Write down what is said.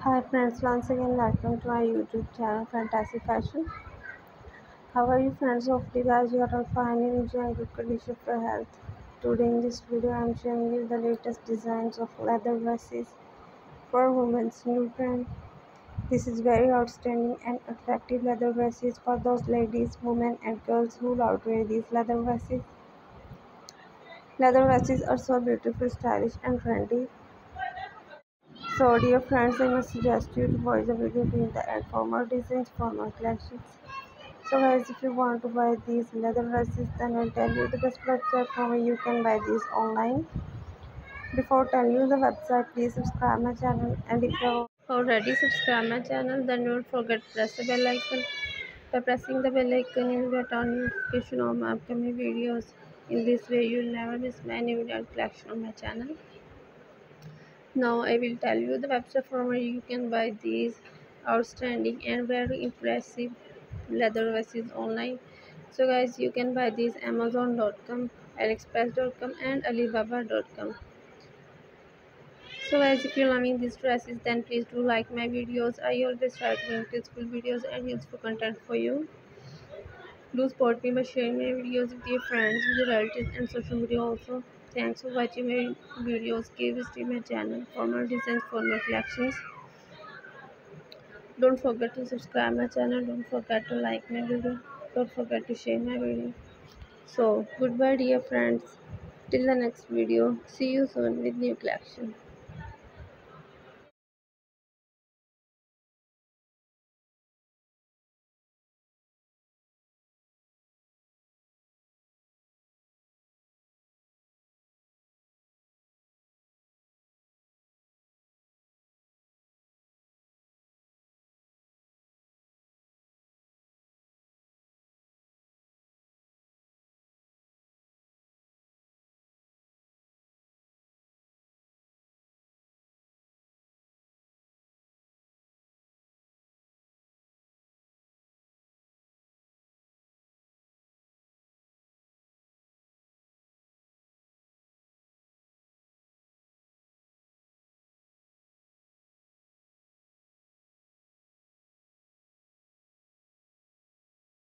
Hi friends, once again welcome to my YouTube channel Fantasy Fashion. How are you friends? Hopefully guys you are all fine and enjoying good condition of your health. Today in this video I am showing you the latest designs of leather dresses for women's new trend. This is very outstanding and attractive leather dresses for those ladies, women and girls who love to wear these leather dresses. Leather dresses are so beautiful, stylish and trendy So dear friends, I must suggest you to watch the video till the end designs for collections. So guys, if you want to buy these leather dresses, then I'll tell you the best website from where you can buy these online. Before telling you the website, please subscribe my channel and if you already subscribed my channel, then don't forget to press the bell icon. By pressing the bell icon, you will get a notification of my upcoming videos. In this way, you'll never miss my new collection on my channel. Now I will tell you the website from where you can buy these outstanding and very impressive leather dresses online. So guys you can buy these amazon.com, aliexpress.com and alibaba.com. So guys if you're loving these dresses then please do like my videos. I always try to make useful videos and useful content for you. Do support me by sharing my videos with your friends, with your relatives and social media also. Thanks for watching my videos. Keep visiting my channel for more designs for my collections. Don't forget to subscribe my channel. Don't forget to like my video. Don't forget to share my video. So goodbye dear friends. Till the next video. See you soon with new collection.